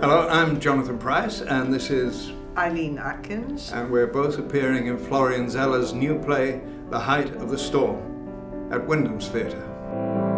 Hello, I'm Jonathan Pryce, and this is Eileen Atkins. And we're both appearing in Florian Zeller's new play, The Height of the Storm, at Wyndham's Theatre.